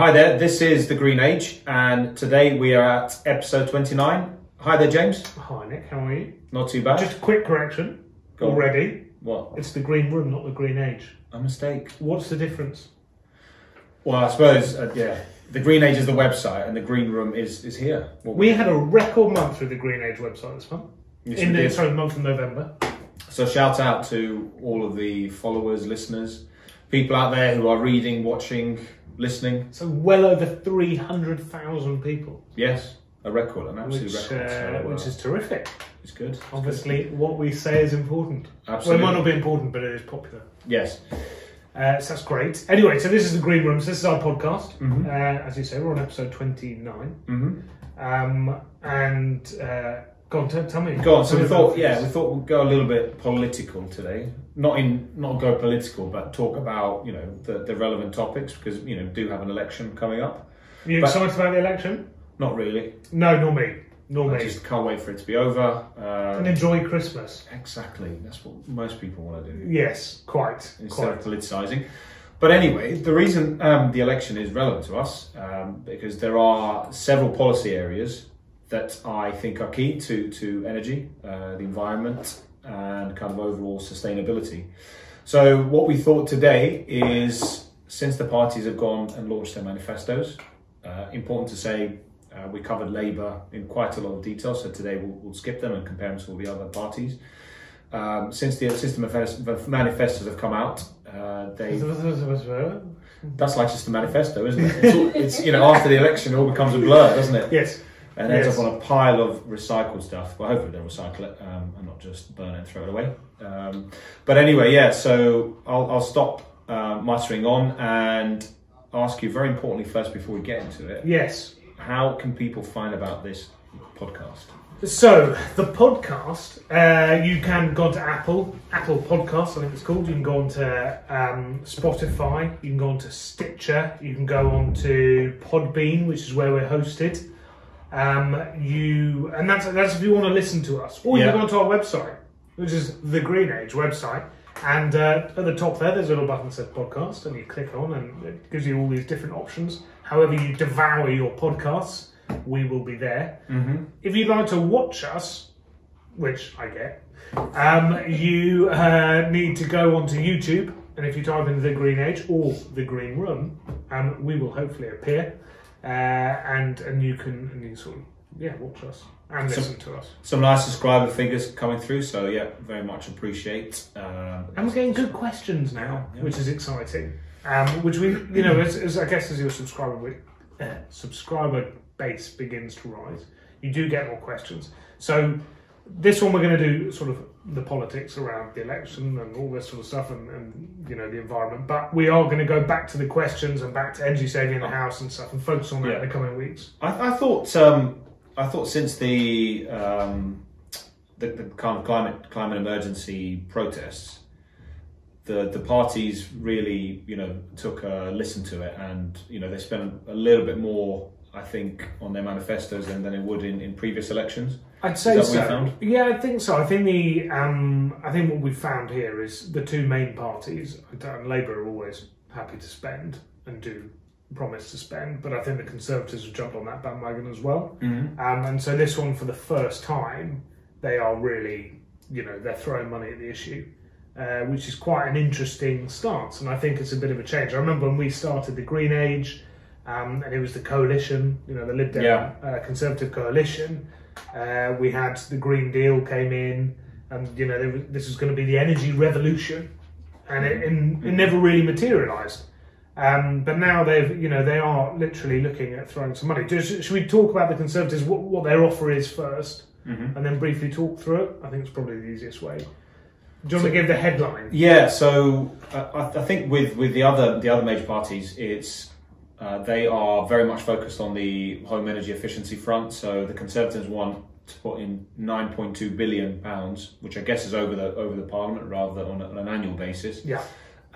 Hi there, this is The Green Age, and today we are at episode 29. Hi there, James. Hi Nick, how are you? Not too bad. Just a quick correction. Go on. Already, What? it's the green room, not the green age. A mistake. What's the difference? Well, I suppose, uh, yeah. The Green Age is the website, and the Green Room is, is here. What We had a record month with the Green Age website this month. Yes, In we the did. sorry, month of November. So shout out to all of the followers, listeners, people out there who are reading, watching, listening. So well over three hundred thousand people, Yes, a record, an absolute which record. uh, So, uh, which is terrific. it's good. It's Obviously, what we say is important. Absolutely. Well, it might not be important, but it is popular. Yes. Uh, so that's great. Anyway, so this is the Green Room. So this is our podcast. Mhm. Uh, as you say, we're on episode twenty nine. hmm Um, and uh, go on, tell, tell me. Go on. So we thought, yeah, we thought we'd go a little bit political today. Not in, not go political, but talk about you know the, the relevant topics because you know do have an election coming up. Are You But- excited about the election? Not really. No, nor me. Nor I me. just can't wait for it to be over. and Um, enjoy Christmas. exactly. That's what most people want to do Yes, quite. instead quite. of politicising. But anyway, the reason um, the election is relevant to us um, because there are several policy areas that I think are key to to energy, uh, the environment, and kind of overall sustainability. So what we thought today is since the parties have gone and launched their manifestos, uh, important to say uh, we covered Labour in quite a lot of detail. So today we'll, we'll skip them and compare them to all the other parties. Um, since the the manifest- manifestos have come out, uh, they that's like just a manifesto, isn't it? It's, all, it's you know after the election, it all becomes a blur, doesn't it? yes. And ends Yes. up on a pile of recycled stuff. Well, hopefully they'll recycle it um, and not just burn it and throw it away. Um, but anyway, yeah. So I'll, I'll stop uh, muttering on and ask you very importantly first before we get into it. Yes. How can people find about this podcast? So the podcast, uh, you can go onto Apple, Apple Podcasts, I think it's called. You can go onto um, Spotify. You can go onto Stitcher. You can go onto Podbean, which is where we're hosted. Um, you and that's that's if you want to listen to us, or you Yeah. can go onto our website, which is the Green Age website. And uh, at the top there, there's a little button that says podcast, and you click on, and it gives you all these different options. However, you devour your podcasts, we will be there. Mm-hmm. If you'd like to watch us, which I get, um, you uh, need to go onto YouTube, and if you type in the Green Age or the Green Room, um, we will hopefully appear, uh, and and you can and you sort of yeah watch us and listen to us. Some nice subscriber figures coming through, so yeah, very much appreciate. Um, And we're getting good questions now, Yeah. which is exciting. Um, which we, you know, as, as I guess as your subscriber uh, subscriber base begins to rise, you do get more questions. So this one we're going to do sort of the politics around the election and all this sort of stuff, and, and you know the environment. But we are going to go back to the questions and back to energy saving in the house and stuff, and focus on that Yeah. in the coming weeks. I, I thought um, I thought since the, um, the the kind of climate climate emergency protests, the the parties really you know took a listen to it, and you know they spent a little bit more. I think on their manifestos than, than it would in, in previous elections. I'd say Is that what you so. found? Yeah, I think so. I think the um, I think what we've found here is the two main parties, Labour are always happy to spend and do promise to spend, but I think the Conservatives have jumped on that bandwagon as well. Mm-hmm. Um, and so this one, for the first time, they are really, you know, they're throwing money at the issue, uh, which is quite an interesting stance. And I think it's a bit of a change. I remember when we started the Green Age, um, and it was the coalition, you know, the Lib Dem Yeah. uh, Conservative coalition. Uh, we had the Green Deal came in, and you know, there was, this was going to be the energy revolution, and it, and it never really materialised. Um, but now they've, you know, they are literally looking at throwing some money. Do, should we talk about the Conservatives, what, what their offer is 1st Mhm. and then briefly talk through it? I think it's probably the easiest way. Do you want to give the headline? Yeah, so uh, I, I think with, with the other the other major parties, it's uh, they are very much focused on the home energy efficiency front. So the Conservatives want to put in 9.2 billion pounds, which I guess is over the over the Parliament rather than on, a, on an annual basis, Yeah,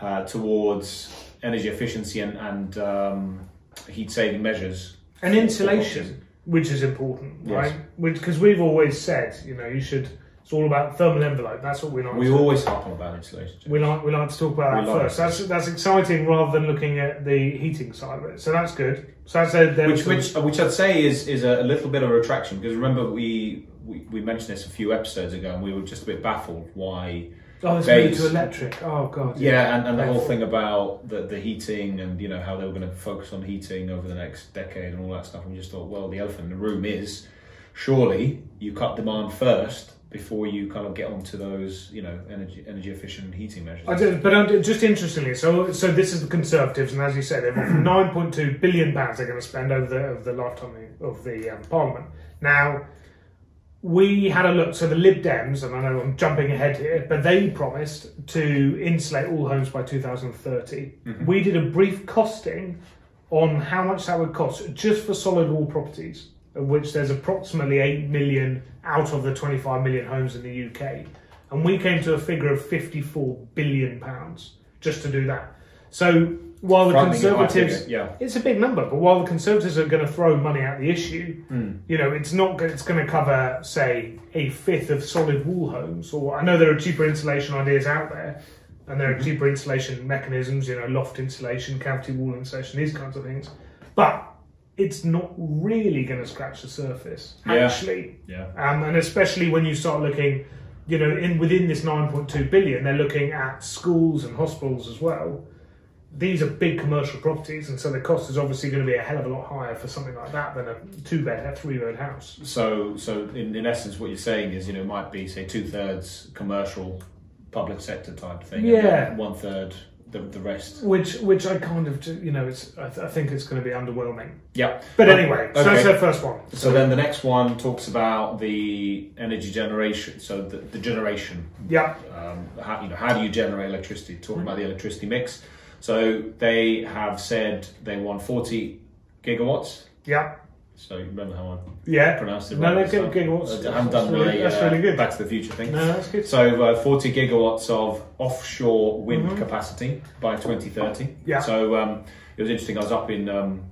uh, towards energy efficiency and, and um, heat saving measures. and insulation, which is important, right? Because we've always said, you know, you should It's all about thermal envelope. That's what we're like. We always harp on about insulation. we like we like to talk about We that like first. it. That's that's exciting rather than looking at the heating side of it. So that's good. So that's a, which, which, which I'd say is is a, little bit of a retraction because remember we, we we mentioned this a few episodes ago and we were just a bit baffled why oh, it's base- to electric. Oh god. yeah and, and the whole thing about the, the heating and you know how they were going to focus on heating over the next decade and all that stuff and we just thought well the elephant in the room is surely you cut demand first before you kind of get onto those you know energy energy efficient heating measures I did, but um, just interestingly, so so this is the Conservatives, and as you said, they've offered nine point two billion pounds they're going to spend over the over the lifetime of the um, Parliament. Now, we had a look. So the Lib Dems, and I know I'm jumping ahead here, but they promised to insulate all homes by 2030. We did a brief costing on how much that would cost just for solid wall properties, of which there's approximately 8 million out of the 25 million homes in the UK. And we came to a figure of 54 billion pounds just to do that. So while the Conservatives, figure, yeah it's a big number, but while the Conservatives are going to throw money at the issue, Hmm. you know, it's not. It's going to cover, say, a fifth of solid wall homes. Or I know there are cheaper insulation ideas out there, and there are Mm-hmm. cheaper insulation mechanisms. You know, loft insulation, cavity wall insulation, these kinds of things. But it's not really going to scratch the surface, Yeah. actually. yeah Um, and especially when you start looking, you know, in within this 9.2 billion, they're looking at schools and hospitals as well. These are big commercial properties, and so the cost is obviously going to be a hell of a lot higher for something like that than a two bed, a three bed house. So, so in, in essence, what you're saying is, you know, it might be say two thirds commercial, public sector type thing. Yeah. One third the, the rest. Which, which I kind of, you know, it's I, th- I think it's going to be underwhelming. Yeah. But anyway, so Okay. that's their first one. So then the next one talks about the energy generation. So the, the generation. Yeah, Um, how you know how do you generate electricity? Talking about the electricity mix. So they have said they want 40 gigawatts. yeah, So you remember how I yeah. pronounced it? No, right they're at good gigawatts. I haven't That's done really- my that's uh, really good. Back to the Future thing. No, that's good. So uh, 40 gigawatts of offshore wind Mhm. capacity by 2030. Yeah. So um, it was interesting. I was up in um,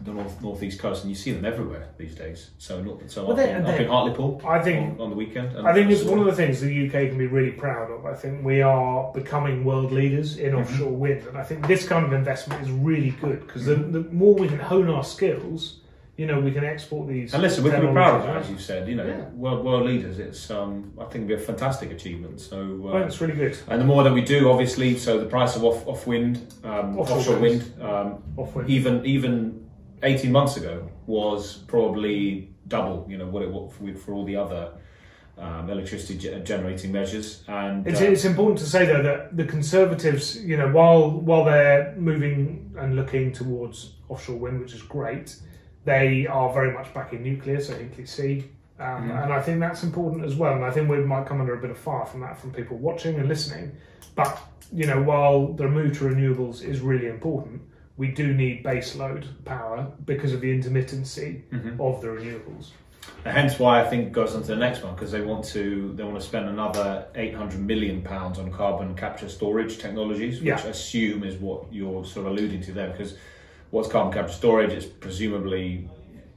the north northeast coast, and you see them everywhere these days. So not, so Well, up, they- in, up in Hartlepool I think on, on the weekend. and I think it's one of the things the UK can be really proud of. I think we are becoming world leaders in Mm-hmm. offshore wind, and I think this kind of investment is really good because the, the more we can hone our skills, you know, we can export these. And listen, we can be proud of that, as you said. You know, Yeah. world, world leaders. It's um, I think it'd be a fantastic achievement. So. Uh, Well, it's really good. and the more that we do, obviously, so the price of off, off wind, um, Offshore offshore, wind, um, Off wind. even even 18 months ago was probably double you know what it was for, for all the other um, electricity ge- generating measures and It's, uh, it's important to say though that the Conservatives, you know, while while they're moving and looking towards offshore wind, which is great, they are very much backing nuclear, so Hinkley C, um, and I think that's important as well. And I think we might come under a bit of fire from that from people watching and listening. But you know, while the move to renewables is really important, we do need baseload power because of the intermittency Mhm. of the renewables. hence why I think it goes on to the next one because they want to they want to spend another 800 million pounds on carbon capture storage technologies which Yeah. I assume is what you're sort of alluding to there because what's carbon capture storage it's presumably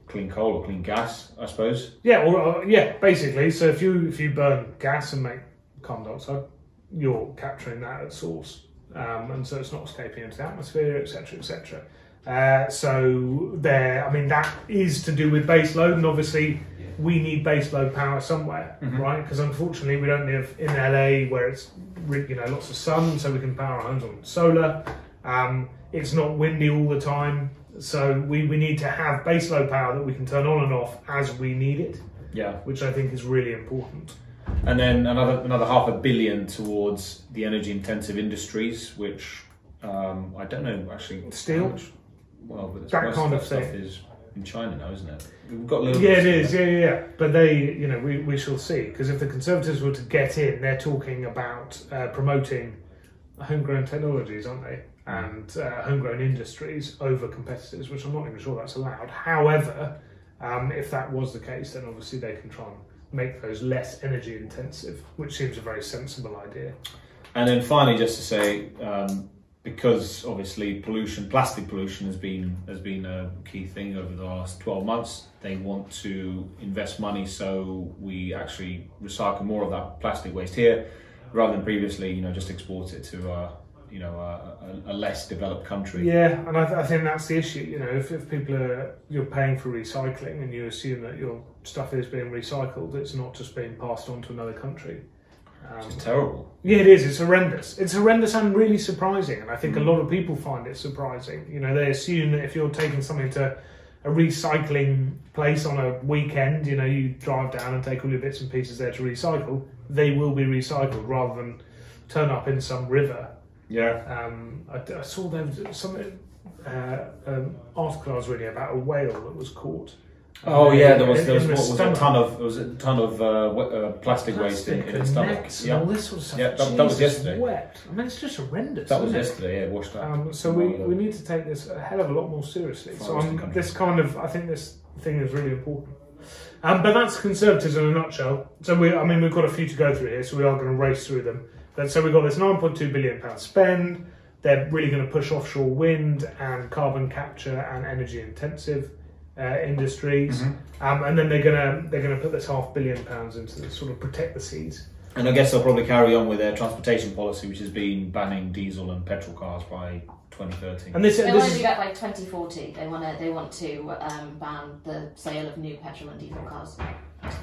clean coal or clean gas I suppose Yeah, or uh, yeah, basically. So if you if you burn gas and make carbon dioxide, you're capturing that at source, um, and so it's not escaping into the atmosphere, etc., etc. Uh, so there, I mean, that is to do with base load, and obviously we need base load power somewhere, Mhm. right? Because unfortunately we don't live in LA where it's you know lots of sun, so we can power our homes on solar. Um, it's not windy all the time, so we, we need to have base load power that we can turn on and off as we need it, yeah which I think is really important. And then another another half a billion towards the energy intensive industries, which um, I don't know actually. Steel? Well, but That kind of stuff is in China now, isn't it? We've got a little. Yeah, it is. Yeah, yeah, yeah. But they, you know, we, we shall see. Because if the Conservatives were to get in, they're talking about uh, promoting homegrown technologies, aren't they? And uh, homegrown industries over competitors, which I'm not even sure that's allowed. However, um, if that was the case, then obviously they can try and make those less energy intensive, which seems a very sensible idea. And then finally, just to say, um, because obviously pollution, plastic pollution has been has been a key thing over the last 12 months. They want to invest money so we actually recycle more of that plastic waste here, rather than previously, you know, just export it to a you know a, a, a less developed country. Yeah, and I, th- I think that's the issue. You know, if, if people are you're paying for recycling and you assume that your stuff is being recycled, it's not just being passed on to another country. Um, It's terrible. Yeah, it is. It's horrendous. It's horrendous and really surprising. And I think Mm. a lot of people find it surprising. You know, they assume that if you're taking something to a recycling place on a weekend, you know, you drive down and take all your bits and pieces there to recycle, they will be recycled rather than turn up in some river. Yeah. Um, I, I saw there was some uh, um, article I was reading about a whale that was caught. Oh yeah, there was In- there was, what, was a ton of there was a ton of uh, wa- uh, plastic, waste in, in its stomach. and Yeah, all this sort of stuff. Yeah, that- that was yesterday. Wept. I mean, it's just horrendous. that was isn't it? yesterday. Yeah, washed up. Um, so we, we need to take this a hell of a lot more seriously. So I'm, this kind of I think this thing is really important. Um, but that's conservatives in a nutshell. So we I mean we've got a few to go through here, so we are going to race through them. But so we've got this 9.2 billion pound spend. They're really going to push offshore wind and carbon capture and energy intensive uh, industries, Mm-hmm. um, and then they're going to they're going to put this half billion pounds into the sort of protect the seas. And I guess they'll probably carry on with their transportation policy, which has been banning diesel and petrol cars by 2030. And this, They this want to is do that by 2040. They want to they want to um, ban the sale of new petrol and diesel cars.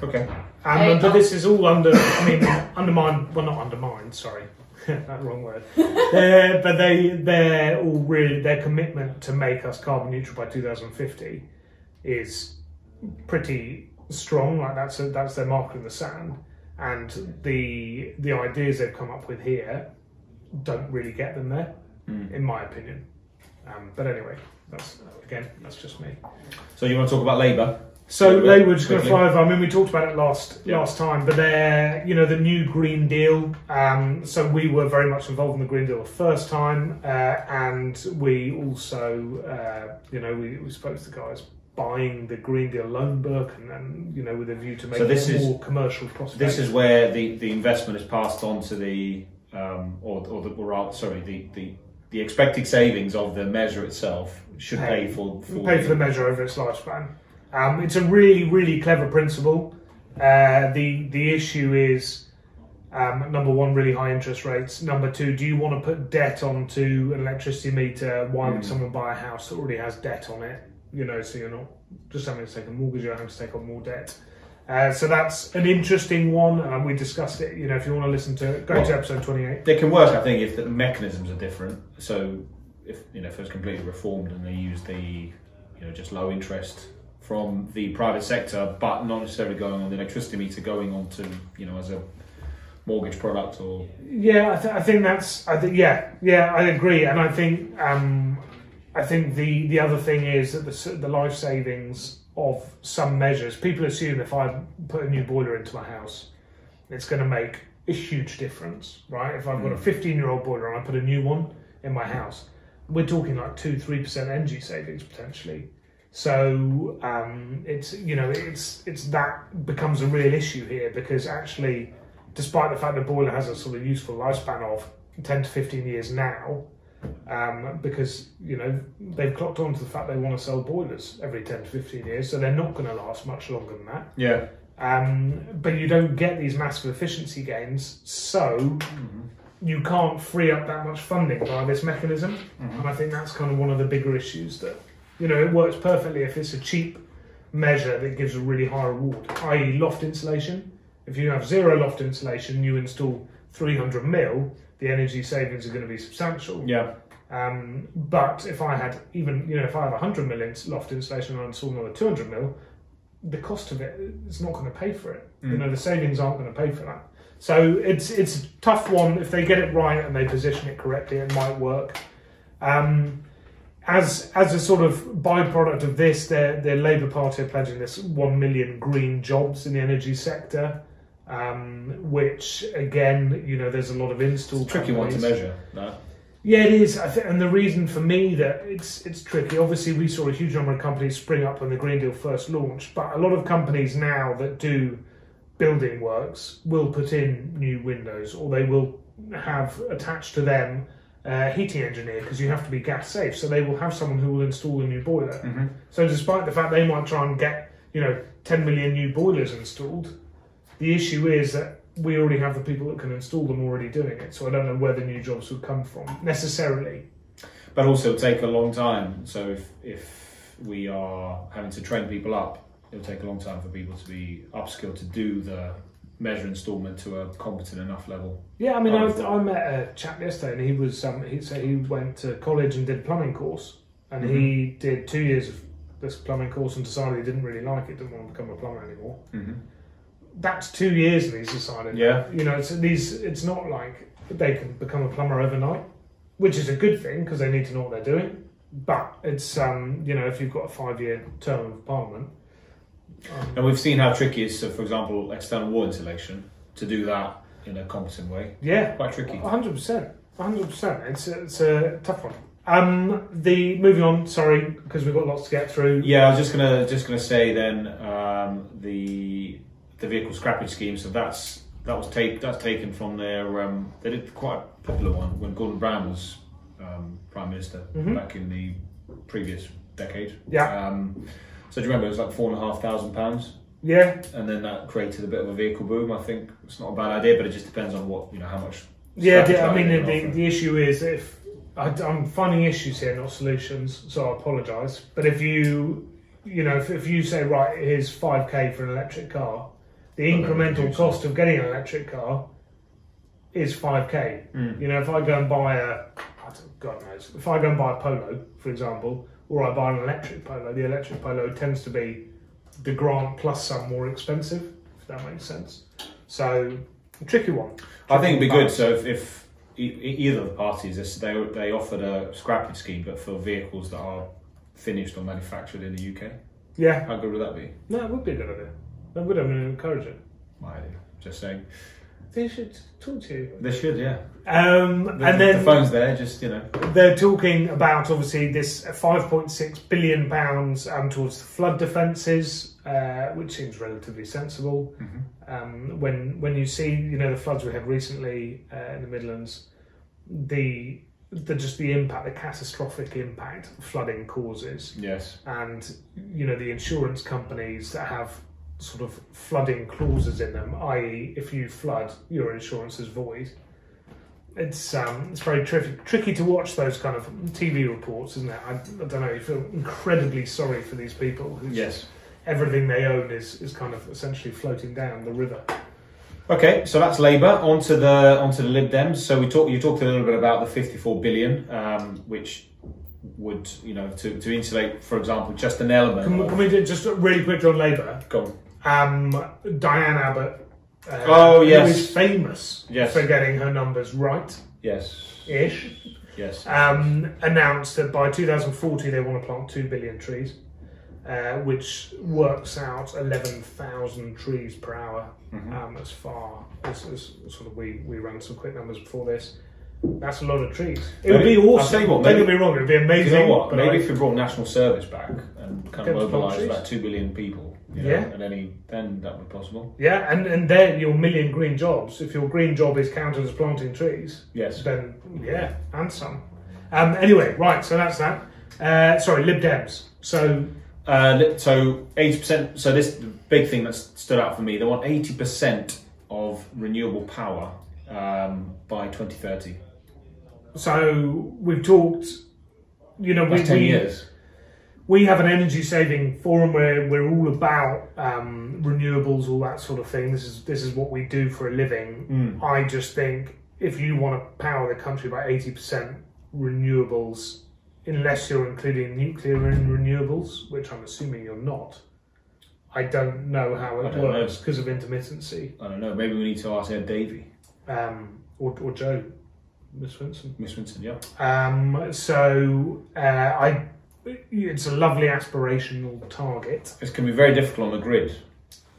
Okay. Um, Hey, but this is all under, I mean, undermined, well, not undermined, sorry, that wrong word. They're- but they, they're all really, their commitment to make us carbon neutral by 2050 is pretty strong. Like that's a, that's their mark in the sand. And the the ideas they've come up with here don't really get them there, Hmm. in my opinion. Um, but anyway, that's again, that's just me. So you want to talk about Labour? So Quickly. were just going to fly over. I mean, we talked about it last Yeah. last time, but they're you know the new Green Deal. Um, so we were very much involved in the Green Deal the first time, uh, and we also uh, you know we, we spoke to the guys buying the Green Deal loan book, and, and you know with a view to make So this it is- more commercial prospects. This is where the, the investment is passed on to the um, or or the or sorry the, the the expected savings of the measure itself should pay, Pay. for, for pay for the measure over its lifespan. Um, it's a really, really clever principle. Uh, the the issue is um, number one, really high interest rates. Number two, do you want to put debt onto an electricity meter? Why would Mm. someone buy a house that already has debt on it? You know, so you're not just having to take a mortgage, you're having to take on more debt. Uh, so that's an interesting one, and we discussed it. You know, if you want to listen to it, go to episode 28. They can work, I think, if the mechanisms are different. So, if you know, if it's completely reformed and they use the, you know, just low interest from the private sector, but not necessarily going on the electricity meter, going on to, you know, as a mortgage product or Yeah, I, th- I think that's. I think yeah, yeah, I agree, and I think um, I think the the other thing is that the the life savings of some measures. People assume if I put a new boiler into my house, it's going to make a huge difference, right? If I've got a 15 year old boiler and I put a new one in my house, we're talking like two three percent energy savings potentially. So um, it's you know it's it's that becomes a real issue here because actually despite the fact the boiler has a sort of useful lifespan of 10 to 15 years now, um, because you know they've clocked on to the fact they want to sell boilers every 10 to 15 years, so they're not going to last much longer than that. yeah. Um, but you don't get these massive efficiency gains, so you can't free up that much funding by this mechanism. And I think that's kind of one of the bigger issues that you know it works perfectly if it's a cheap measure that gives a really high reward, i.e., loft insulation. If you have zero loft insulation, you install 300 mil, the energy savings are going to be substantial. Yeah. Um, but if I had even, you know, if I have 100 mil ins- loft insulation and I install another 200 mil, the cost of it is not going to pay for it. You know, the savings aren't going to pay for that. So it's it's a tough one. If they get it right and they position it correctly, it might work. Um, as as a sort of byproduct of this, their the Labour Party are pledging this one million green jobs in the energy sector, um, which again, you know, there's a lot of install. It's a tricky one to measure. That. Yeah, it is. I think, and the reason for me that it's it's tricky. Obviously, we saw a huge number of companies spring up when the Green Deal first launched, but a lot of companies now that do building works will put in new windows, or they will have attached to them uh, heating engineer because you have to be gas safe. So they will have someone who will install a new boiler. Mhm. So despite the fact they might try and get you know 10 million new boilers installed, the issue is that we already have the people that can install them already doing it. So I don't know where the new jobs would come from necessarily. But also take a long time. So if if we are having to train people up, it'll take a long time for people to be upskilled to do the measure installment to a competent enough level. Yeah, I mean, I, I met a chap yesterday, and he was um, he said he went to college and did a plumbing course, and he did two years of this plumbing course and decided he didn't really like it, didn't want to become a plumber anymore. Mm-hmm. That's two years, and he's decided. Yeah. you know, it's these. It's not like they can become a plumber overnight, which is a good thing because they need to know what they're doing. But it's um, you know, if you've got a five-year term of parliament, And we've seen how tricky it is, so for example, external wall insulation, to do that in a competent way. yeah, Quite tricky. hundred percent, hundred percent. It's a, it's a tough one. Um, the moving on. Sorry, because we've got lots to get through. Yeah, I was just gonna just gonna say then um, the the vehicle scrappage scheme. So that's that was take that's taken from their um, they did quite a popular one when Gordon Brown was um, prime minister Mhm. back in the previous decade. Yeah. So do you remember it was like four and a half thousand pounds, Yeah, and then that created a bit of a vehicle boom. I think it's not a bad idea, but it just depends on what you know how much. yeah. the- I mean, the, the, the issue is if I, I'm finding issues here, not solutions. So I apologise. But if you, you know, if, if you say right, here's five k for an electric car, the incremental cost of getting an electric car is five k. Mm. You know, if I go and buy a, God knows, if I go and buy a Polo, for example, or I buy an electric Polo, the electric Polo tends to be the grant plus some more expensive, if that makes sense. So, a tricky one. I think it'd be good. So if, if either of the parties, they they offered a scrappage scheme, but for vehicles that are finished or manufactured in the UK, Yeah, how good would that be? no, it would be a good idea. That would have encourage it. My idea. Just saying. They should talk to you. They should, yeah. Um, The, and then the phone's there. Just you know. they're talking about obviously this 5.6 billion pounds um, towards the flood defences, uh, which seems relatively sensible. Um, when when you see you know the floods we had recently uh, in the Midlands, the the just the impact, the catastrophic impact flooding causes, Yes. and you know the insurance companies that have sort of flooding clauses in them, i.e., if you flood, your insurance is void. It's um, it's very tricky tricky to watch those kind of TV reports, isn't it? I, I don't know. You feel incredibly sorry for these people whose Yes. everything they own is, is kind of essentially floating down the river. Okay, so that's Labour. Onto the onto the Lib Dems. So we talked. You talked a little bit about the 54 billion, um, which would you know to, to insulate, for example, just an element. Can, we- can we do just really quick on Labour? Go on. Um, Diane Abbott. Uh, Oh, yes. Who is famous Yes. for getting her numbers right Yes. ish. Yes. um, announced that by 2040 they want to plant 2 billion trees, uh, which works out 11,000 trees per hour Mhm. um, as far as, as sort of we, we ran some quick numbers before this. That's a lot of trees. It would be Maybe- I'll awesome. tell you what, Don't get me wrong, it would be amazing. you know what? but Maybe I- if we brought national service back and kind of mobilised about two billion people, you know, Yeah. at any then that would be possible. yeah, and, and they're your million green jobs. If your green job is counted as planting trees, Yes. then yeah, and some. Um, anyway, right, so that's that. Uh, sorry, Lib Dems. So Uh, so eighty percent. So this the big thing that stood out for me. They want eighty percent of renewable power um, by twenty thirty. So we've talked, you know, That's we, ten we, years. we have an energy saving forum where we're all about um, renewables, all that sort of thing. This is this is what we do for a living. Mm. I just think if you want to power the country by eighty percent renewables, unless you're including nuclear in renewables, which I'm assuming you're not. I don't know how it works because of intermittency. I don't know. Maybe we need to ask Ed Davey, Um, or, or Jo, Miss Swinson. Miss Swinson. Yeah. Um, so uh, I, it's a lovely aspirational target. It's going to be very difficult on the grid.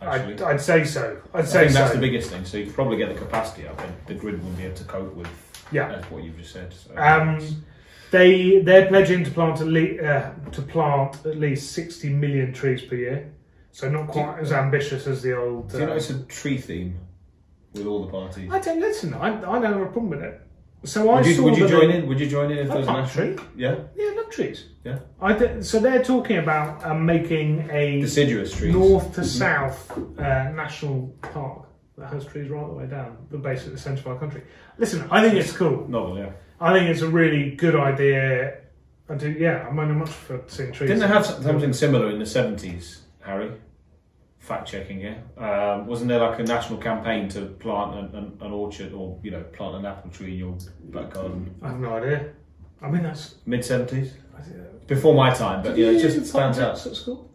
Actually, I'd, I'd say so. I'd I say think that's the biggest thing. So you could probably get the capacity up, and the grid wouldn't be able to cope with. Yeah. That's what you've just said. So Um, they they're pledging to plant at le- uh, to plant at least sixty million trees per year. So not quite as ambitious as the old. do you uh, know it's a tree theme with all the parties? I don't listen. I, I don't have a problem with it. So I Would you, saw would you join in? Would you join in if I there was a tree. Yeah, Yeah, love trees. Yeah. I th- so they're talking about um, making a deciduous trees. north to south uh, national park that has trees right the way down the base basically the centre of our country. Listen, I think it's cool. Novel, yeah. I think it's a really good idea. I do, yeah. I'm only much for seeing trees. Didn't they have something similar in the seventies, Harri? Fact checking, yeah. Um, wasn't there like a national campaign to plant an, an, an orchard or you know plant an apple tree in your back garden? I have no idea. I mean, that's Mid seventies, before my time, but yeah, it just you stands out. at school?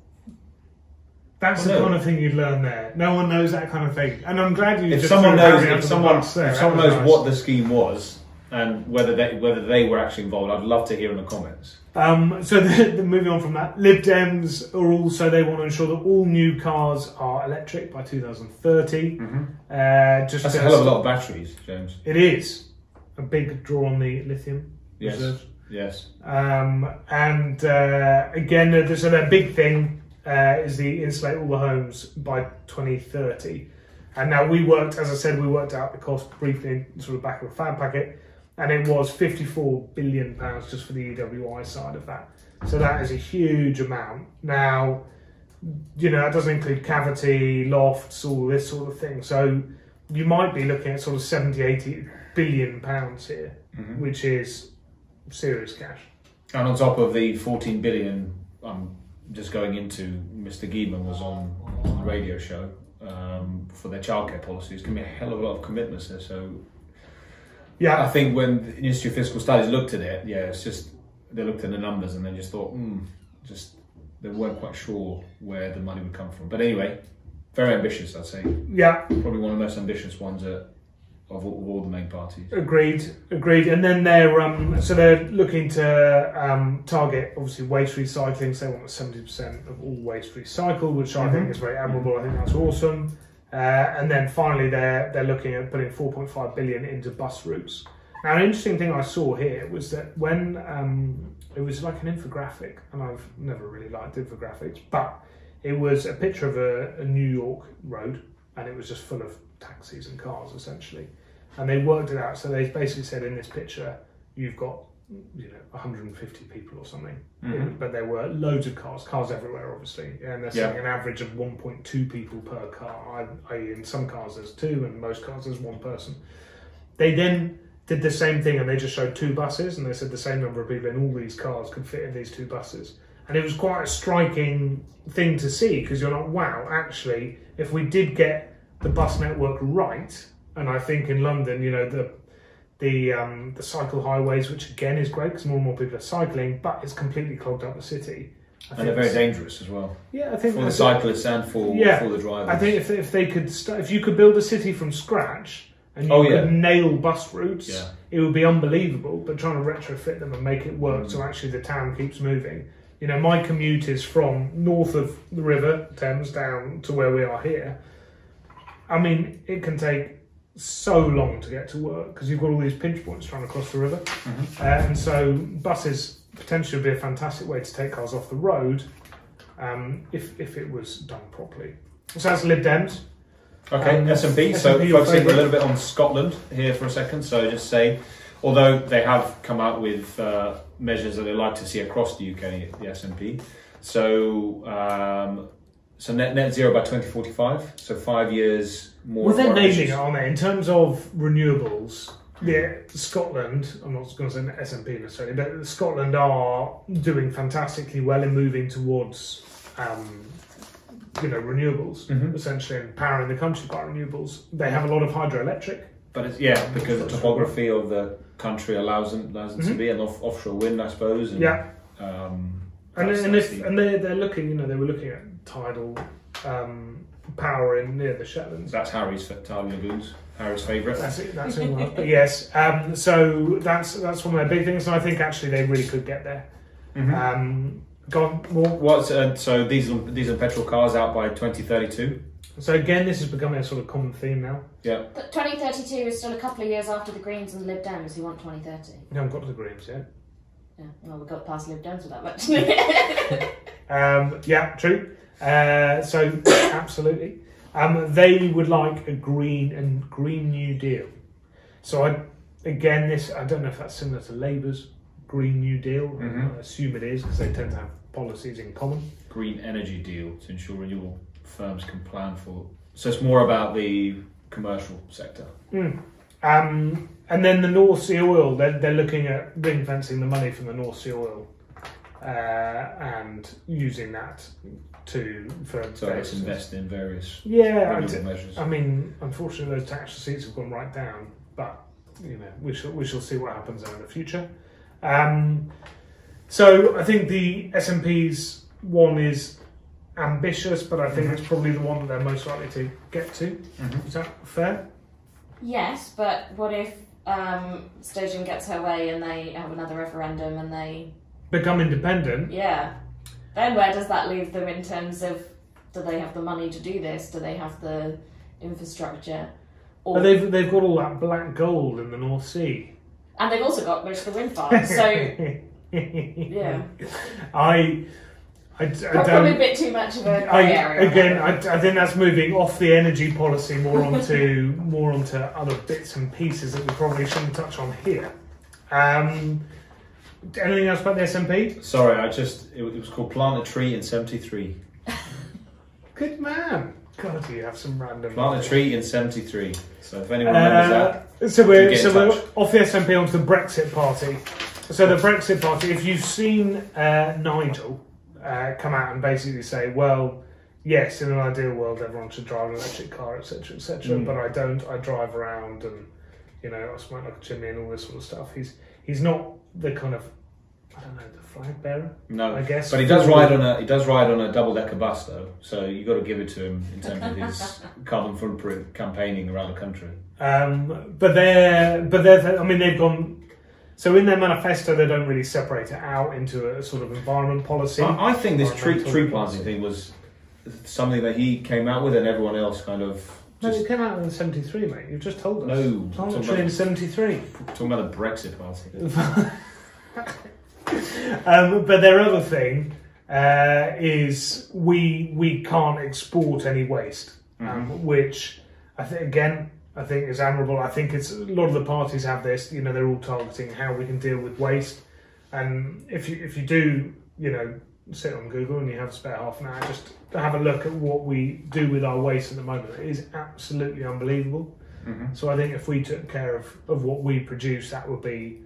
That's Well, the no. kind of thing you'd learn there. No one knows that kind of thing, and I'm glad you. If just someone knows, if someone, bus there, if someone knows nice. what the scheme was and whether they whether they were actually involved, I'd love to hear in the comments. Um, so the, the, moving on from that, Lib Dems are also they want to ensure that all new cars are electric by 2030. Uh, just Mm-hmm. That's a hell of a lot of batteries, James. It is a big draw on the lithium Yes, reserves. yes. Um, and uh, again, uh, so their big thing uh, is the insulate all the homes by 2030. And now we worked, as I said, we worked out the cost briefly, sort of back of a fan packet, and it was 54 billion pounds just for the EWI side of that. So that is a huge amount. Now, you know, that doesn't include cavity, lofts, all this sort of thing. So you might be looking at sort of 70, 80 billion pounds here, which is serious cash. And on top of the 14 billion, I'm just going into Mr. Giedman was on, on the radio show um, for their childcare gonna be a hell of a lot of commitments there. So I think when the Institute of Fiscal Studies looked at it, yeah, it's just they looked at the numbers and they just thought, hmm, just they weren't quite sure where the money would come from. But anyway, very ambitious, I'd say. yeah, Probably one of the most ambitious ones uh, of, all, of all the main parties. agreed, agreed. And then they're um, so they're looking to um, target obviously waste recycling. So they want seventy percent of all waste recycled, which I think is very admirable. I think that's awesome. Uh, and then finally, they're they're looking at putting 4.5 billion into bus routes. Now, an interesting thing I saw here was that when um, it was like an infographic, and I've never really liked infographics, but it was a picture of a, a New York road, and it was just full of taxis and cars essentially. And they worked it out. So they basically said in this picture, you've got you know 150 people or something, Mhm. but there were loads of cars, cars everywhere, obviously, and they're Yeah. saying an average of 1.2 people per car. I, I, in some cars there's two, and most cars there's one person. They then did the same thing, and they just showed two buses, and they said the same number of people in all these cars could fit in these two buses. And it was quite a striking thing to see because you're like, wow, actually, if we did get the bus network right, and I think in London, you know, the the um, the cycle highways, which again is great because more and more people are cycling, but it's completely clogged up the city. I And they're very dangerous as well. Yeah, I think For the cyclists and for, Yeah. for the drivers. I think if, if they could, st- if you could build a city from scratch and you Oh, could yeah. nail bus routes, Yeah. it would be unbelievable. But trying to retrofit them and make it work Mm. so actually the town keeps moving. You know, my commute is from north of the river Thames down to where we are here. I mean, it can take so long to get to work because you've got all these pinch points trying to cross the river, Mm-hmm. uh, and so buses potentially would be a fantastic way to take cars off the road um, if if it was done properly. So that's Lib Dems. Okay, Um, SNP. So SNP, your focusing a little bit on Scotland here for a second. So just say, although they have come out with uh, measures that they like to see across the UK, the SNP. So um, so net net zero by 2045. So five years more. Well, they're nailing it, aren't they? In terms of renewables, yeah, Scotland. I'm not going to say S and P necessarily, but Scotland are doing fantastically well in moving towards, um, you know, renewables Mhm. essentially and powering the country by renewables. They have a lot of hydroelectric. But it's, yeah, because the topography of the country allows them, allows them to Mhm. be, and off, offshore wind, I suppose. And, Yeah, Um, and and, if, and they they're looking, you know, they were looking at tidal um, power in near the Shetlands. that's Harri's Tidal Lagoons. Harri's favourite. That's it. That's it. well, But yes, um, so that's that's one of their big things, and I think actually they really could get there. Mhm. Um, gone more. What's uh, so diesel diesel petrol cars out by 2032? So again, this is becoming a sort of common theme now. But 2032 is still a couple of years after the Greens and the Lib Dems who want 2030. We haven't got to the Greens yet. Yeah, well, we've got past Lib Dems without much. Um, yeah, true. Uh, so absolutely, um, they would like a green and green New Deal. So I, again, this I don't know if that's similar to Labour's Green New Deal. Mhm. I assume it is because they tend to have policies in common. Green energy deal to ensure renewable firms can plan for. So it's more about the commercial sector. Um, and then the North Sea oil, they're, they're looking at ring fencing the money from the North Sea oil uh, and using that to for So let's invest in various Yeah, I d- measures. I mean, unfortunately, those tax receipts have gone right down, but you know, we shall we shall see what happens in the future. Um, so I think the S and P's one is ambitious, but I think Mhm. it's probably the one that they're most likely to get to. Mhm. Is that fair? Yes, but what if um, Sturgeon gets her way and they have another referendum and they, Become independent. yeah, then where does that leave them in terms of do they have the money to do this? Do they have the infrastructure? Or, But they've they've got all that black gold in the North Sea. and they've also got most of the wind farms. So yeah, I, I, I probably a bit too much of a I, area. again, I, I think that's moving off the energy policy more onto more onto other bits and pieces that we probably shouldn't touch on here. Um, anything else about the SNP? Sorry, I just it, it was called Plant a Tree in '73. Good man. God, you have some random. Plant a Tree in '73. So if anyone remembers that, Uh, so we're so we're off the SNP onto the Brexit Party. So the Brexit Party, if you've seen uh, Nigel uh, come out and basically say, well, yes, in an ideal world, everyone should drive an electric car, etc., etc., Mm. but I don't. I drive around and you know I smoke like a chimney and all this sort of stuff. He's he's not the kind of I don't know the flag bearer, no. I guess. But he does ride on a he does ride on a double decker bus though, so you got to give it to him in terms of his carbon footprint campaigning around the country. Um, but they're, but they're, I mean, they've gone. So in their manifesto, they don't really separate it out into a sort of environment policy. I, I think this tree tree policy. planting thing was something that he came out with, and everyone else kind of No, just it came out in '73, mate. You've just told us. No, Plant talking tree in '73. talking about the Brexit party. um, but their other thing uh, is we we can't export any waste, um, which I think again I think is admirable. I think it's a lot of the parties have this. You know, they're all targeting how we can deal with waste, and if you if you do, you know, sit on Google and you have a spare half an hour, just have a look at what we do with our waste at the moment. It is absolutely unbelievable. Mhm. So I think if we took care of, of what we produce, that would be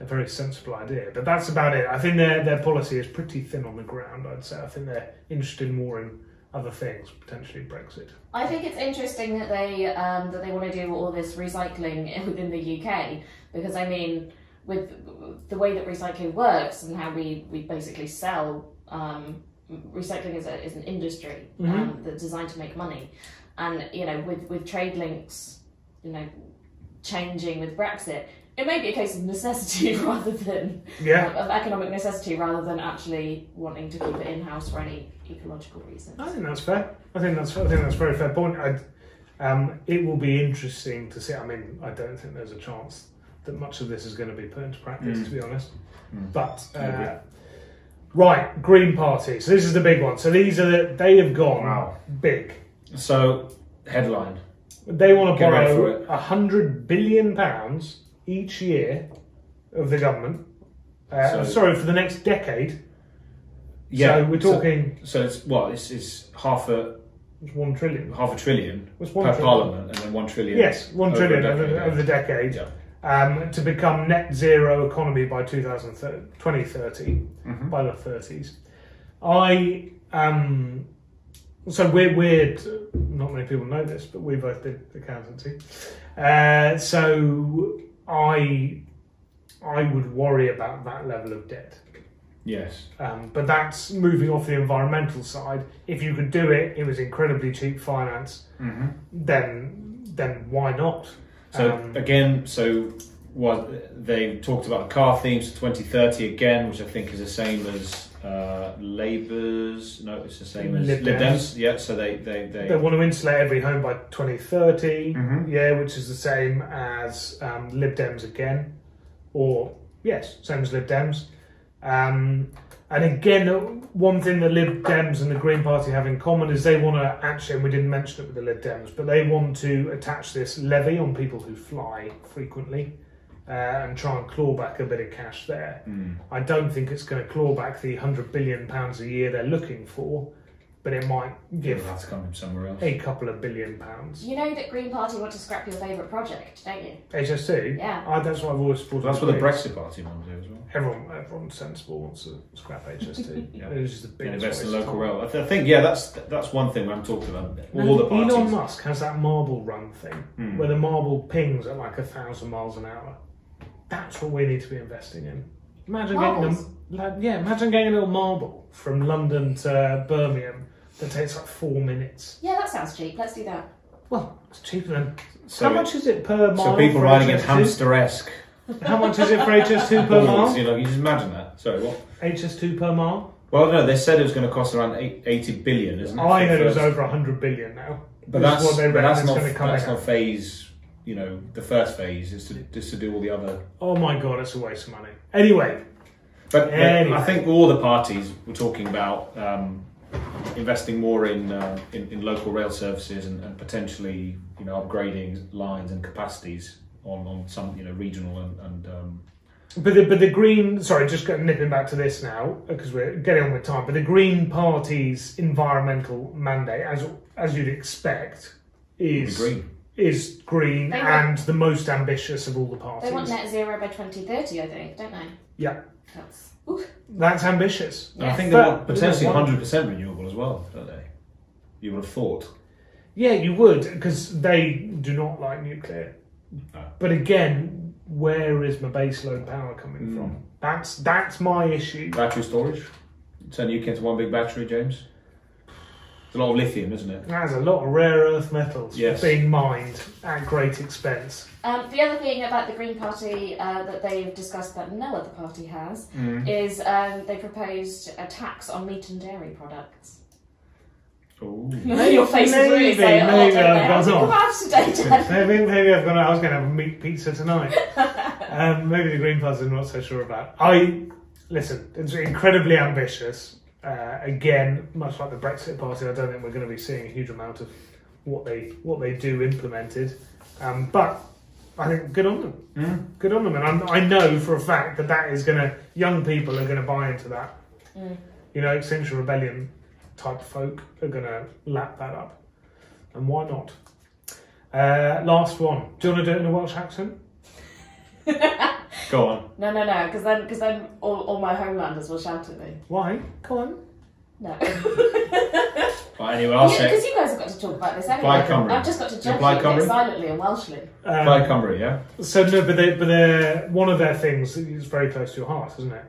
a very sensible idea. But that's about it. I think their their policy is pretty thin on the ground. I'd say. I think they're interested more in other things, potentially Brexit. I think it's interesting that they um, that they want to do all this recycling within the UK because I mean, with the way that recycling works and how we, we basically sell um, recycling is, a, is an industry um, that's designed to make money, and you know with with trade links, you know, changing with Brexit. It may be a case of necessity rather than Yeah. of economic necessity rather than actually wanting to keep it in house for any ecological reasons. I think that's fair. I think that's I think that's a very fair point. I'd, um, it will be interesting to see. I mean, I don't think there's a chance that much of this is going to be put into practice, Mm. to be honest. Mm. But uh, I right, Green Party. So this is the big one. So these are the they have gone Wow. big. So headline. They want to Get borrow a hundred billion pounds each year of the government. Uh, So- sorry, for the next decade. Yeah, so we're talking So, it's well, it's, it's half a it's one trillion. half a trillion per trillion. parliament, and then one trillion. Yes, one over trillion over, decade, over the decade. Yeah. um, to become net zero economy by 2030, 2030 Mhm. by the 30s. I um, so we're weird. Not many people know this, but we both did accountancy. Uh, so I I would worry about that level of debt. Yes. Um, but that's moving off the environmental side. If you could do it, it was incredibly cheap finance. Mm-hmm. Then then why not? So Um, again, so what they talked about the car themes for 2030 again, which I think is the same as uh, Labour's. No, it's the same as Lib Lib Dems. Dems. Yeah. So they they they. They want to insulate every home by 2030, Mhm. yeah, which is the same as um, Lib Dems again, or yes, same as Lib Dems. Um, and again, one thing the Lib Dems and the Green Party have in common is they want to actually, and we didn't mention it with the Lib Dems, but they want to attach this levy on people who fly frequently uh, and try and claw back a bit of cash there. Mm. I don't think it's going to claw back the hundred billion pounds a year they're looking for, but it might give It'll have to come from somewhere else. a couple of billion pounds. You know that Green Party want to scrap your favourite project, don't you? HS2. Yeah. I, that's what I've always thought. That's what the was. Brexit Party want to do as well. Everyone, everyone sensible wants to scrap HS2. Yeah. It's just a big And invest in local rail. I, th- I think, yeah, that's that's one thing I'm talking about. All Now, the parties. Elon Musk has that marble run thing Hmm. where the marble pings at like a thousand miles an hour. That's what we need to be investing in. Imagine Marbles? getting them, like, yeah, imagine getting a little marble from London to Birmingham that takes like four minutes. Yeah, that sounds cheap. Let's do that. Well, it's cheaper than. So, how much is it per mile? so people for riding it HS2? hamster-esque. How much is it for HS2 per mile? you know, you just imagine that. Sorry, what? HS2 per mile? Well, no, they said it was going to cost around 80 billion, isn't it? I for heard it was first- over 100 billion now. But that's, what they but that's not that's not phase. You know, the first phase is to just to do all the other. Oh my god, it's a waste of money. Anyway, But, but Anyway. I think all the parties were talking about um, investing more in, uh, in in local rail services and, and potentially you know upgrading lines and capacities on, on some you know regional and, and um, But the, but the Green, sorry, just nipping back to this now because we're getting on with time. But the Green Party's environmental mandate, as as you'd expect, is green. Is green They want- and the most ambitious of all the parties. They want net zero by 2030, I think, don't they? Yeah, That's. Ooh. that's ambitious. And I think they But- want potentially but 100 percent renewable as well, don't they? You would have thought. Yeah, you would because they do not like nuclear. No. But again, where is my baseload power coming Mm. from? That's that's my issue. Battery storage. Turn UK into one big battery, James. It's a lot of lithium, isn't it? There's a lot of rare earth metals Yes. being mined at great expense. Um, the other thing about the Green Party uh, that they've discussed that no other party has Mm. is um, they proposed a tax on meat and dairy products. Ooh. Your face is really maybe, saying, oh, maybe don't I've know. How's it gone come out today, Dad? maybe, maybe I've gone. I was going to have a meat pizza tonight. um, maybe the Green Party I'm not so sure about. I listen. It's incredibly ambitious. Uh, again, much like the Brexit Party, I don't think we're going to be seeing a huge amount of what they what they do implemented. Um, but I think good on them. Mm. Good on them, and I'm, I know for a fact that that is going to young people are going to buy into that. Mm. You know, Extinction Rebellion type folk are going to lap that up, and why not? Uh, last one. Do you want to do it in a Welsh accent? Go on. No, no, no, because then, cause then all, all my homelanders will shout at me. Why? Go on. No. but anyway, I'll Because say you guys have got to talk about this anyway. Plaid Cymru. I've just got to judge Plaid you a bit Cymru? silently and Welshly. Um, Plaid Cymru, yeah? So no, but they, but they're, one of their things is very close to your heart, isn't it?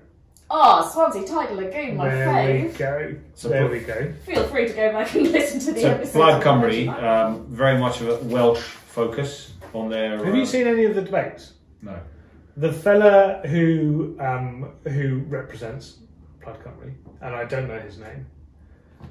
Oh, Swansea Tidal Lagoon, my there we fave. go. So there we go. Feel free to go back and listen to the So episode. Plaid Cymru, um, very much of a Welsh focus on their. Have uh, you seen any of the debates? No. The fella who um, who represents Plaid Cymru, and I don't know his name,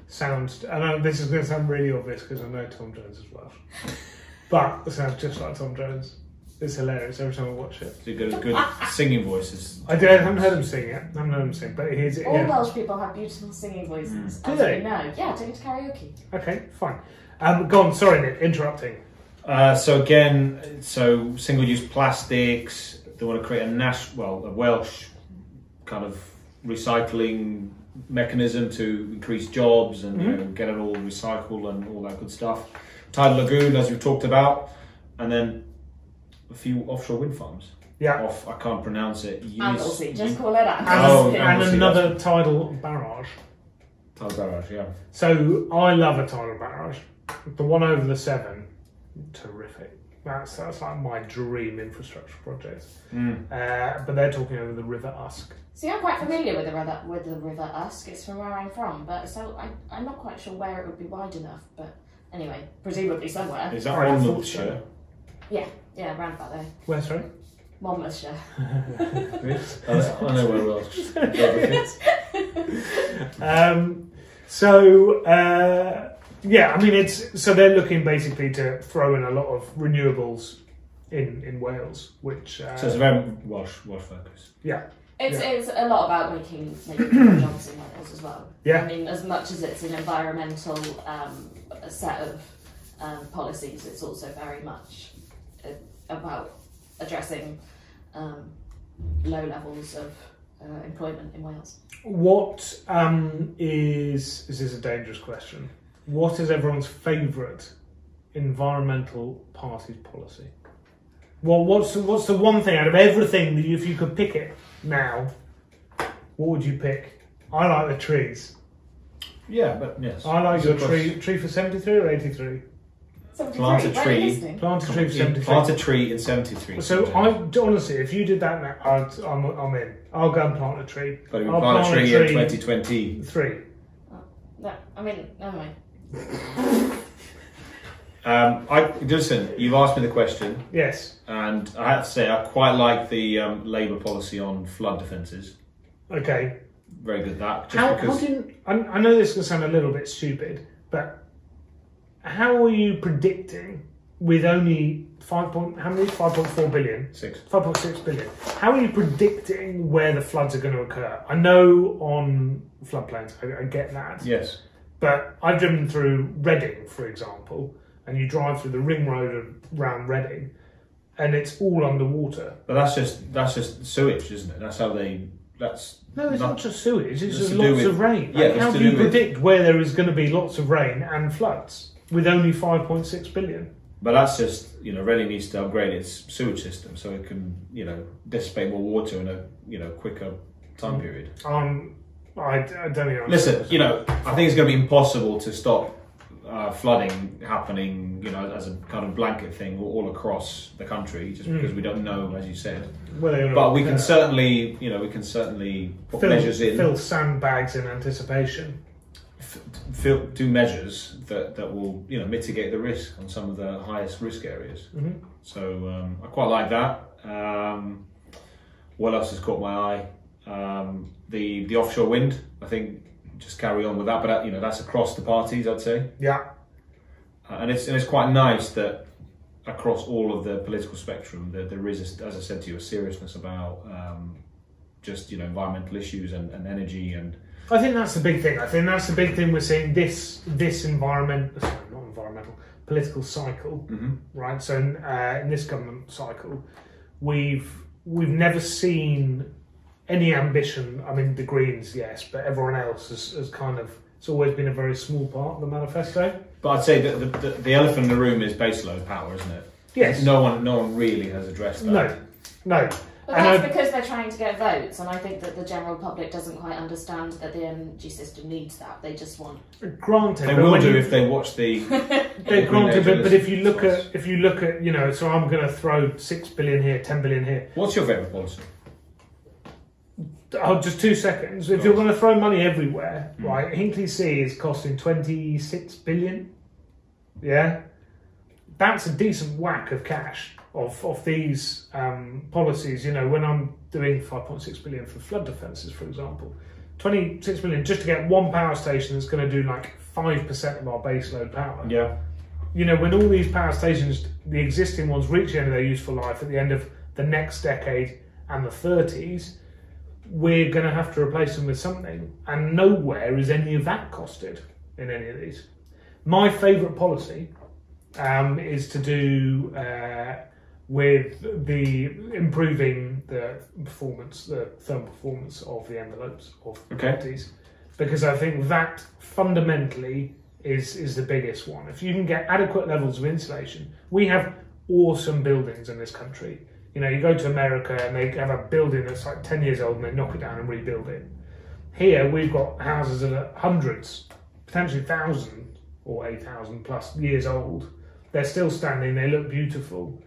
sounds. I this is going to sound really obvious because I know Tom Jones is Welsh, but it sounds just like Tom Jones. It's hilarious every time I watch it. He's got a good singing voice. Is, I, do, I haven't heard him sing it. I haven't heard him sing, but he's All yeah. Welsh people have beautiful singing voices, Do as they? we know. Yeah, take it to karaoke. Okay, fine. Um, go on. Sorry, Nick, interrupting. Uh, so again, so single-use plastics. They want to create a Nash, well, a Welsh kind of recycling mechanism to increase jobs and you mm-hmm. know, get it all recycled and all that good stuff. Tidal Lagoon, as we've talked about, and then a few offshore wind farms. Yeah. Off, I can't pronounce it. Unis- Anglesey, just call it And, Oh, Anglesey. and another tidal barrage. Tidal barrage, yeah. So I love a tidal barrage. The one over the Severn, terrific. That's that's like my dream infrastructure project. Mm. Uh, but they're talking over the River Usk. See, I'm quite familiar with the river, with the River Usk. It's from where I'm from, but so I, I'm not quite sure where it would be wide enough. But anyway, presumably somewhere. Is that Right, I thought Monmouthshire? Yeah, yeah, around about there. Where, sorry? Monmouthshire. I I know where Welsh geography. Um, so uh, yeah, I mean it's so they're looking basically to throw in a lot of renewables in in Wales, which uh, So it's very Welsh, Welsh focus. yeah It's, Yeah. it's a lot about making making jobs in Wales as well. Yeah. I mean, as much as it's an environmental um, set of um, policies, it's also very much uh, about addressing um, low levels of uh, employment in Wales. What um, is this is a dangerous question? What is everyone's favourite environmental party's policy? Well, what's the, what's the one thing out of everything that you, if you could pick it now, what would you pick? I like the trees. Yeah, but yes. I like your tree tree for seventy three or eighty three. Plant a tree. Plant a tree for seventy three. Plant a tree in 73. So I honestly, if you did that now, I'd, I'm, I'm in. I'll go and plant a tree. But we I'll plant a tree in tree 2020. Three. Oh, no, I mean, never mind. Um, I listen. You've asked me the question, Yes. and I have to say I quite like the um, Labour policy on flood defences. Okay. Very good at that. Just How, because how do I, I know this can sound a little bit stupid, but how are you predicting with only five point how many five point four billion? six. 5.6 billion. How are you predicting where the floods are going to occur? I know on floodplains, I, I get that. Yes. But I've driven through Reading, for example, and you drive through the ring road around Reading, and it's all underwater. But that's just that's just sewage, isn't it? That's how they. That's No, it's Not- not, just sewage, it's just lots with- of rain. yeah, Like, how do you with- predict where there is going to be lots of rain and floods with only 5.6 billion? But that's just you know Reading needs to upgrade its sewage system so it can you know dissipate more water in a you know quicker time period. Um, I, I don't I'm Listen, you know I think it's going to be impossible to stop uh, flooding happening you know as a kind of blanket thing all, across the country just because we don't know as you said. not- But we can uh, certainly you know we can certainly put fill, measures in. fill sandbags in anticipation. f- fill, do measures that, that will you know mitigate the risk on some of the highest risk areas. Mhm. So um, I quite like that. Um, what else has caught my eye? Um, the the offshore wind. I think just carry on with that, but uh, you know that's across the parties. I'd say, Yeah, uh, and it's and it's quite nice that across all of the political spectrum that there is, a, as I said to you, a seriousness about um, just you know environmental issues and, and energy and I think that's the big thing. I think that's the big thing we're seeing this this environment, sorry, not environmental, political cycle, right? So in, uh, in this government cycle, we've we've never seen any ambition. I mean, the Greens, yes, but everyone else has, has kind of. It's always been a very small part of the manifesto. But I'd say that the, the, the elephant in the room is baseload power, isn't it? Yes. No one, no one really has addressed that. No. No. But And that's I- because they're trying to get votes, and I think that the general public doesn't quite understand that the energy system needs that. They just want. Granted, They will do you- if they watch the. They're granted, but, but if you look Twice. at if you look at you know, so I'm going to throw six billion here, ten billion here. What's your favourite policy? Oh, just two seconds. If you're going to throw money everywhere, Hmm. right? Hinkley C is costing 26 billion. Yeah, that's a decent whack of cash of of these um, policies. You know, when I'm doing 5.6 billion for flood defences, for example, 26 billion just to get one power station that's going to do like five percent of our baseload power Yeah. you know, when all these power stations, the existing ones, reach the end of their useful life at the end of the next decade and the 30s, we're going to have to replace them with something. And nowhere is any of that costed in any of these. My favourite policy um, is to do uh, with the improving the performance, the thermal performance of the envelopes of Okay. properties, because I think that fundamentally is is the biggest one. If you can get adequate levels of insulation, we have awesome buildings in this country. You know, you go to America and they have a building that's like ten years old and they knock it down and rebuild it. Here we've got houses that are hundreds, potentially thousand or eight thousand plus years old. They're still standing. They look beautiful,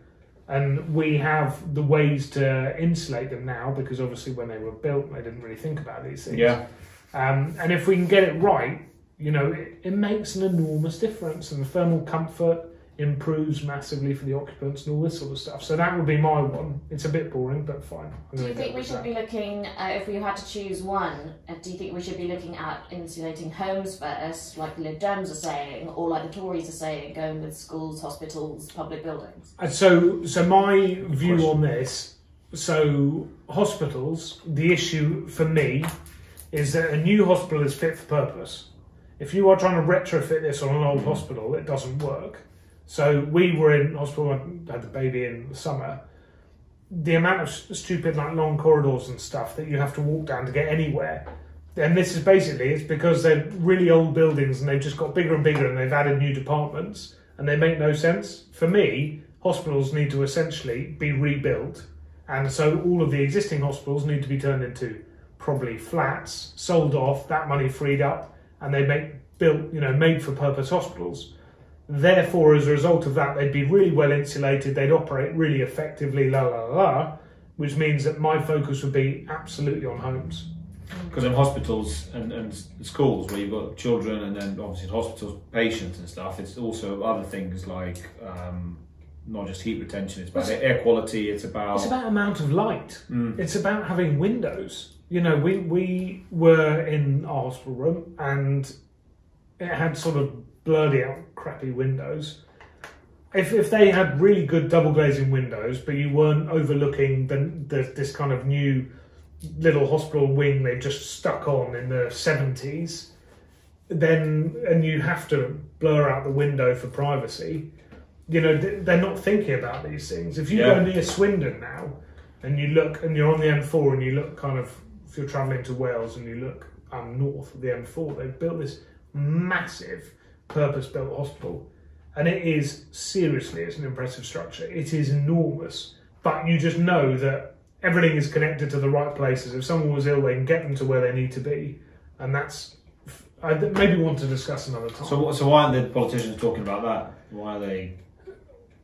and we have the ways to insulate them now because obviously when they were built, they didn't really think about these things. Yeah. Um, and if we can get it right, you know, it, it makes an enormous difference, and the thermal comfort improves massively for the occupants and all this sort of stuff. So that would be my one. It's a bit boring, but fine. I'm Do you think we should that. be looking, uh, if we had to choose one, uh, do you think we should be looking at insulating homes first, like the Lib Dems are saying, or like the Tories are saying, going with schools, hospitals, public buildings? Uh, So, so my view on this. So hospitals, the issue for me is that a new hospital is fit for purpose. If you are trying to retrofit this on an old hospital, it doesn't work. So we were in hospital, I had the baby in the summer. the amount of stupid like long corridors and stuff that you have to walk down to get anywhere. And this is basically it's because they're really old buildings and they've just got bigger and bigger and they've added new departments and they make no sense. For me, hospitals need to essentially be rebuilt, and so all of the existing hospitals need to be turned into probably flats, sold off, that money freed up, and they make built you know made for purpose hospitals. Therefore, as a result of that, they'd be really well insulated, they'd operate really effectively, la la la, which means that my focus would be absolutely on homes. Because in hospitals and, and schools where you've got children and then obviously in hospitals, patients and stuff, it's also other things like um, not just heat retention, it's about air quality, it's about. It's about amount of light. Mm. It's about having windows. You know, we we were in our hospital room and it had sort of blurry out, crappy windows. If if they had really good double glazing windows, but you weren't overlooking the, the this kind of new little hospital wing they just stuck on in the seventies, then and you have to blur out the window for privacy. You know, they're not thinking about these things. If you Yeah. go near Swindon now, and you look and you're on the M4 and you look kind of if you're travelling to Wales and you look um, north of the M4, they've built this massive purpose-built hospital, and it is seriously it's an impressive structure. It is enormous, but you just know that everything is connected to the right places. If someone was ill, they can get them to where they need to be, and that's. I maybe want to discuss another time. So, so why aren't the politicians talking about that? Why are they?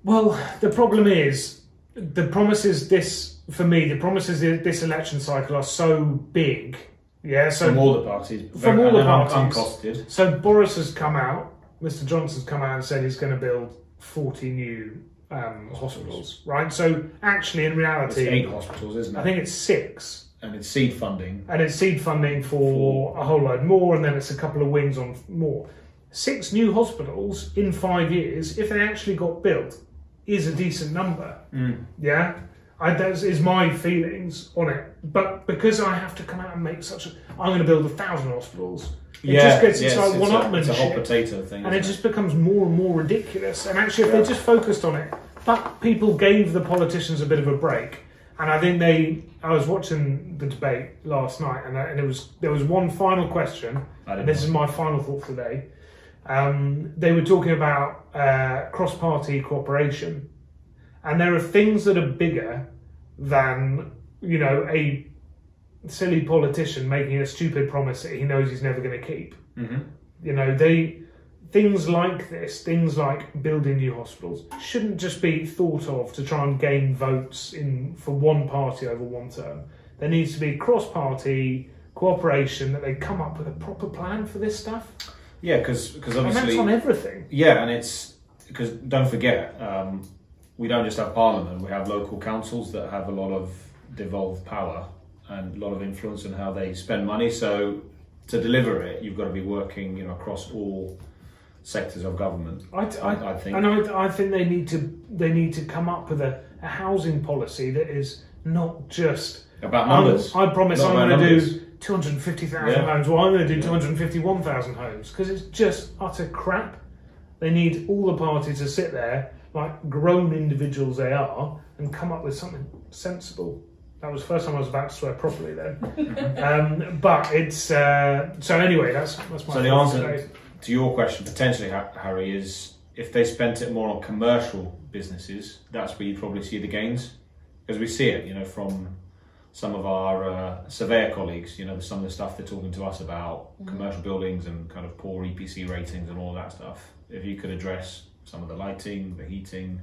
Well, the problem is the promises this for me. The promises in this election cycle are so big. Yeah, so From all the parties, From all the parties. uncosted. So Boris has come out. Mr. Johnson's come out and said he's going to build forty new um, hospitals. Right. So actually, in It's reality, eight hospitals, isn't it? I think it's six, and it's seed funding. and it's seed funding for a whole load more, and then it's a couple of wings on more. Six new hospitals in five years, if they actually got built, is a decent number. Yeah, I, that is my feelings on it. But because I have to come out and make such a, I'm going to build a thousand hospitals. It just gets yeah, it's like one a, it's a hot upmanship, potato thing. and it isn't just becomes more and more ridiculous. And actually, if Yeah. they just focused on it, but people gave the politicians a bit of a break. And I think they. I was watching the debate last night, and, I- and it was there was one final question, and this is my final thought today. Um, they were talking about uh, cross-party cooperation, and there are things that are bigger than you know a silly politician making a stupid promise that he knows he's never going to keep. Mhm. You know, they things like this, things like building new hospitals, shouldn't just be thought of to try and gain votes in for one party over one term. There needs to be cross-party cooperation that they come up with a proper plan for this stuff, Yeah, because because and that's obviously on everything. Yeah, and it's because don't forget, um, we don't just have Parliament; we have local councils that have a lot of devolved power and a lot of influence on how they spend money. So to deliver it, you've got to be working, you know, across all sectors of government. I, I, I, think. and I, I think they need to they need to come up with a, a housing policy that is not just About numbers. I, I promise Not I'm going to do 250,000 Yeah. homes. Well, I'm going to do Yeah. 251,000 homes because it's just utter crap. They need all the parties to sit there like grown individuals they are and come up with something sensible. That was the first time I was about to swear properly then. um, but it's uh, so anyway. That's that's my So the answer- today. to your question, potentially, Harri, is if they spent it more on commercial businesses, that's where you'd probably see the gains. Because we see it, you know, from some of our uh, surveyor colleagues, you know, some of the stuff they're talking to us about commercial buildings and kind of poor EPC ratings and all that stuff. If you could address some of the lighting, the heating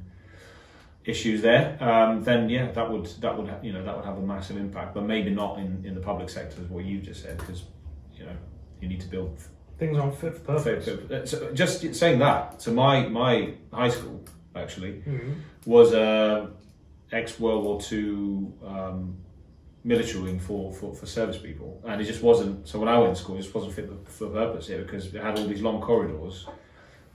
issues there, um, then yeah, that would that would you know that would have a massive impact, but maybe not in, in the public sector as what you just said, because you know you need to build Things aren't fit for purpose. Perfect. Uh, So just saying that. So my my high school actually Mhm. was a ex World War Two um, military wing for, for for service people, and it just wasn't. So when I went to school, it just wasn't fit for, for purpose here because it had all these long corridors.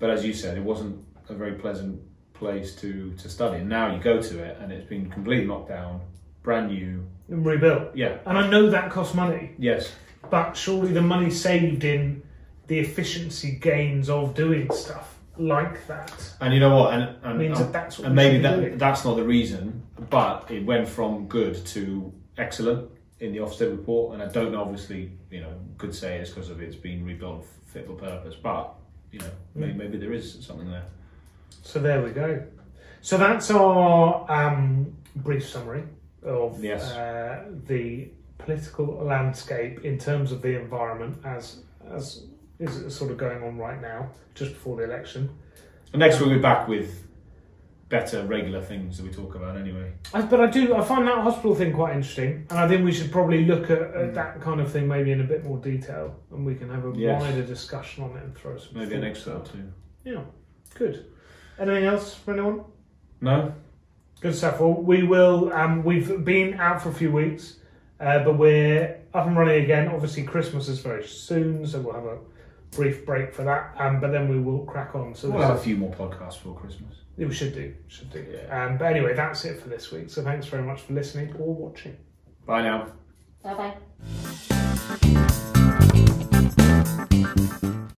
But as you said, it wasn't a very pleasant place to to study. And now you go to it, and it's been completely knocked down, brand new. And rebuilt. Yeah. And I know that costs money, Yes. but surely the money saved in the efficiency gains of doing stuff like that And you know what? And, and, means that that's what and maybe that doing. that's not the reason, but it went from good to excellent in the Ofsted report. And I don't know, obviously, you know, could say it's because of it's been rebuilt fit for purpose, but you know, maybe, mm. maybe there is something there. So there we go. So that's our um, brief summary of Yes. uh, the political landscape in terms of the environment as as is sort of going on right now, just before the election. And next we'll be back with better regular things that we talk about anyway. I, but I do I find that hospital thing quite interesting, and I think we should probably look at, at that kind of thing maybe in a bit more detail, and we can have a Yes. wider discussion on it and throw some Maybe an thoughts extra or out. two. Yeah, good. Anything else for anyone? No? Good stuff. Well, we will. Um, we've been out for a few weeks, uh, but we're up and running again. Obviously, Christmas is very soon, so we'll have a brief break for that. Um, but then we will crack on. So We'll have a few more podcasts for Christmas. yeah, we should do. Should do. Yeah. Um, but anyway, that's it for this week. So thanks very much for listening or watching. Bye now. Bye bye.